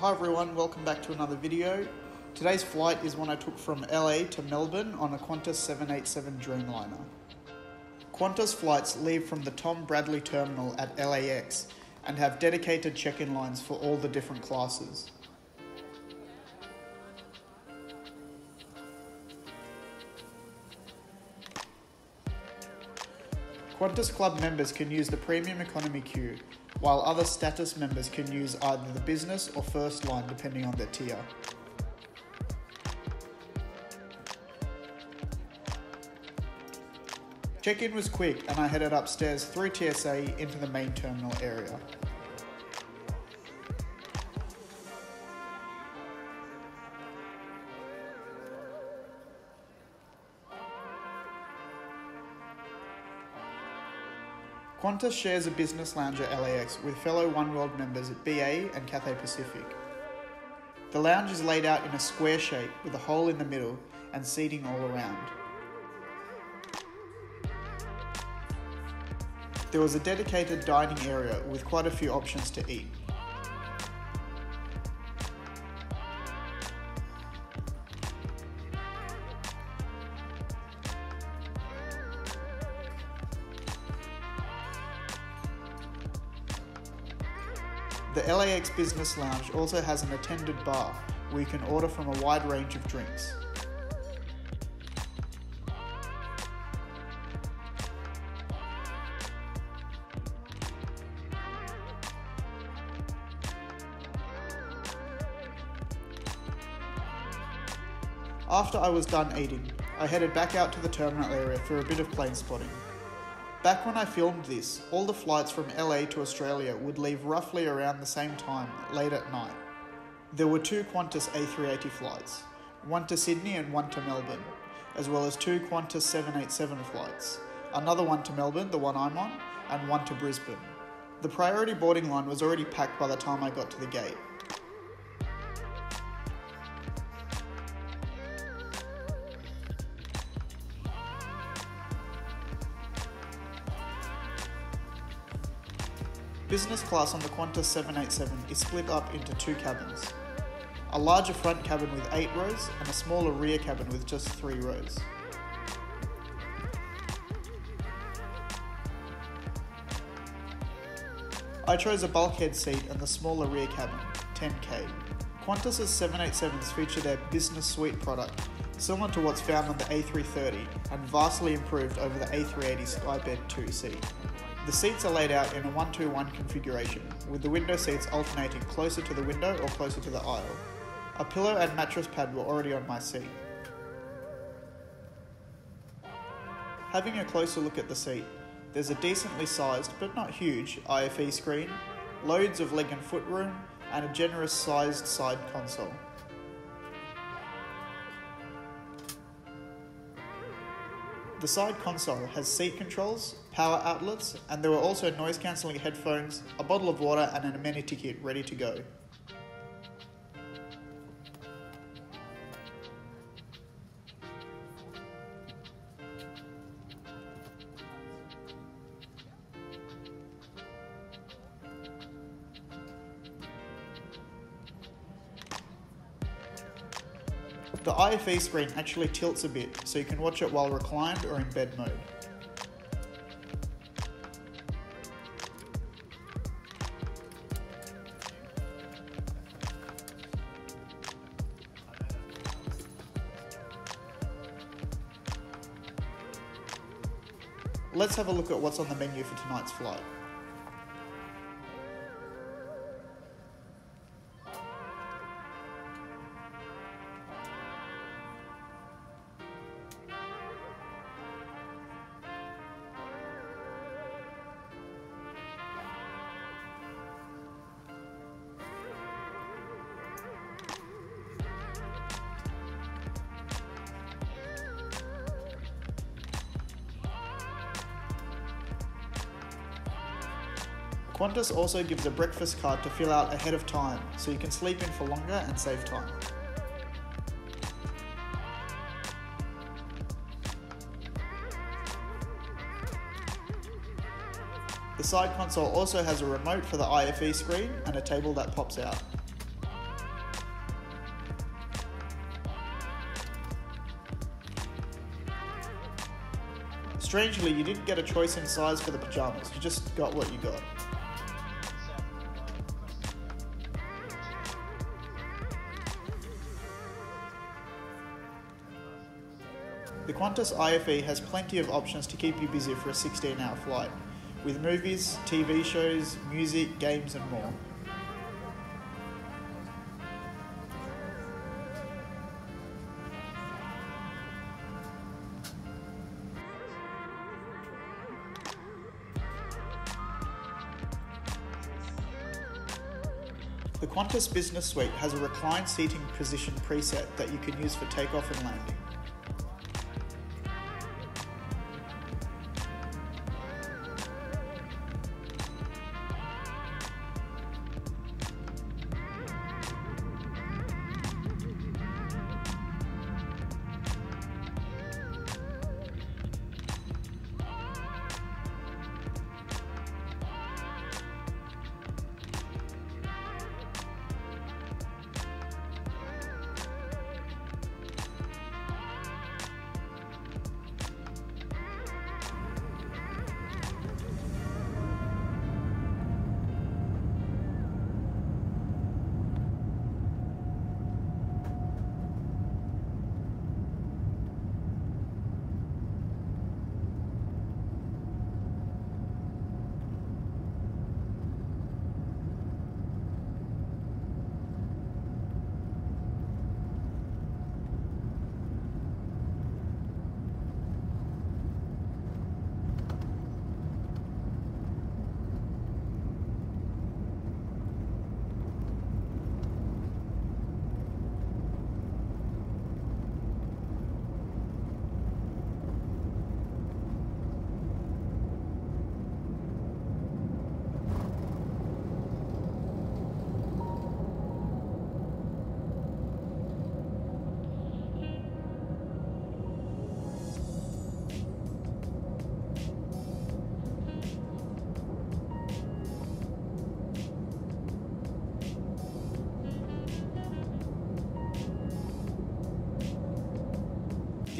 Hi everyone, welcome back to another video. Today's flight is one I took from LA to Melbourne on a Qantas 787 Dreamliner. Qantas flights leave from the Tom Bradley terminal at LAX and have dedicated check-in lines for all the different classes. Qantas Club members can use the Premium Economy queue, while other status members can use either the business or first line depending on their tier. Check-in was quick and I headed upstairs through TSA into the main terminal area. Qantas shares a business lounge at LAX with fellow Oneworld members at BA and Cathay Pacific. The lounge is laid out in a square shape with a hole in the middle and seating all around. There was a dedicated dining area with quite a few options to eat. The LAX Business Lounge also has an attended bar where you can order from a wide range of drinks. After I was done eating, I headed back out to the terminal area for a bit of plane spotting. Back when I filmed this, all the flights from LA to Australia would leave roughly around the same time, late at night. There were two Qantas A380 flights, one to Sydney and one to Melbourne, as well as two Qantas 787 flights, another one to Melbourne, the one I'm on, and one to Brisbane. The priority boarding line was already packed by the time I got to the gate. Business class on the Qantas 787 is split up into two cabins. A larger front cabin with 8 rows and a smaller rear cabin with just 3 rows. I chose a bulkhead seat and the smaller rear cabin, 10K. Qantas's 787s feature their business suite product, similar to what's found on the A330 and vastly improved over the A380 Skybed 2C. The seats are laid out in a 1-2-1 configuration, with the window seats alternating closer to the window or closer to the aisle. A pillow and mattress pad were already on my seat. Having a closer look at the seat, there's a decently sized, but not huge, IFE screen, loads of leg and foot room, and a generous sized side console. The side console has seat controls, power outlets, and there were also noise cancelling headphones, a bottle of water, and an amenity kit ready to go. The IFE screen actually tilts a bit, so you can watch it while reclined or in bed mode. Let's have a look at what's on the menu for tonight's flight. Qantas also gives a breakfast card to fill out ahead of time, so you can sleep in for longer and save time. The side console also has a remote for the IFE screen and a table that pops out. Strangely, you didn't get a choice in size for the pyjamas, you just got what you got. The Qantas IFE has plenty of options to keep you busy for a 16 hour flight, with movies, TV shows, music, games, and more. The Qantas Business Suite has a reclined seating position preset that you can use for takeoff and landing.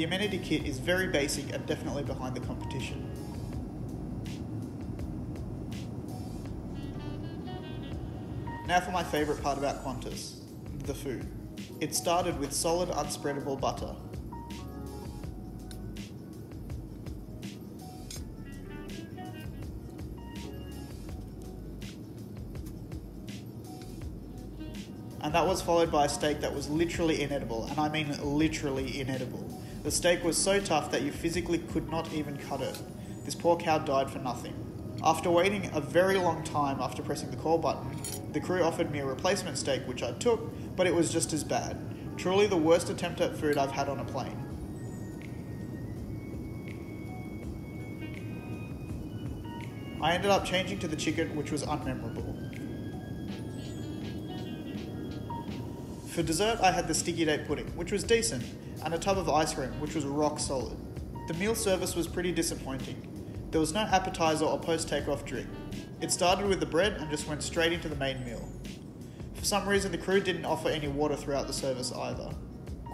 The amenity kit is very basic and definitely behind the competition. Now for my favourite part about Qantas the food. It started with solid unspreadable butter. And that was followed by a steak that was literally inedible, and I mean literally inedible. The steak was so tough that you physically could not even cut it. This poor cow died for nothing. After waiting a very long time after pressing the call button, the crew offered me a replacement steak, which I took, but it was just as bad. Truly the worst attempt at food I've had on a plane. I ended up changing to the chicken, which was unmemorable. For dessert, I had the sticky date pudding, which was decent, and a tub of ice cream, which was rock solid. The meal service was pretty disappointing. There was no appetizer or post takeoff drink. It started with the bread and just went straight into the main meal. For some reason, the crew didn't offer any water throughout the service either.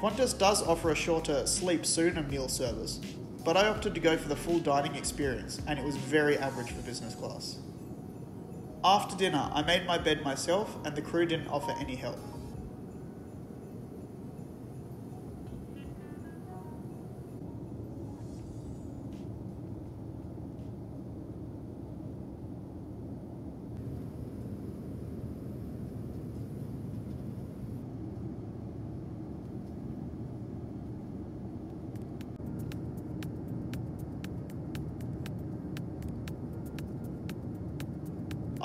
Qantas does offer a shorter sleep sooner meal service, but I opted to go for the full dining experience, and it was very average for business class. After dinner, I made my bed myself, and the crew didn't offer any help.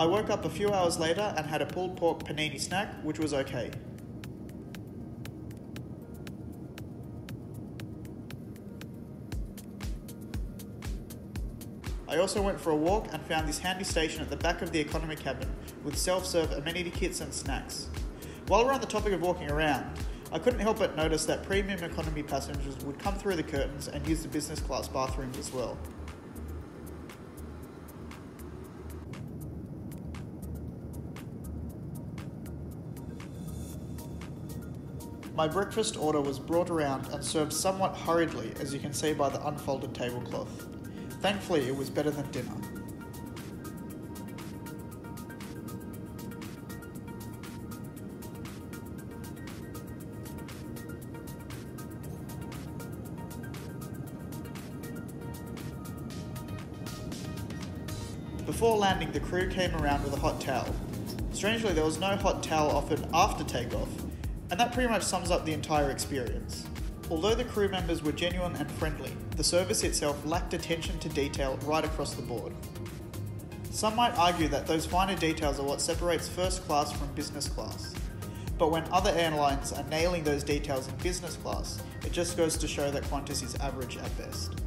I woke up a few hours later and had a pulled pork panini snack, which was okay. I also went for a walk and found this handy station at the back of the economy cabin with self serve amenity kits and snacks. While we're on the topic of walking around, I couldn't help but notice that premium economy passengers would come through the curtains and use the business class bathrooms as well. My breakfast order was brought around and served somewhat hurriedly, as you can see by the unfolded tablecloth. Thankfully, it was better than dinner. Before landing, the crew came around with a hot towel. Strangely, there was no hot towel offered after takeoff, and that pretty much sums up the entire experience. Although the crew members were genuine and friendly, the service itself lacked attention to detail right across the board. Some might argue that those finer details are what separates first class from business class. But when other airlines are nailing those details in business class, it just goes to show that Qantas is average at best.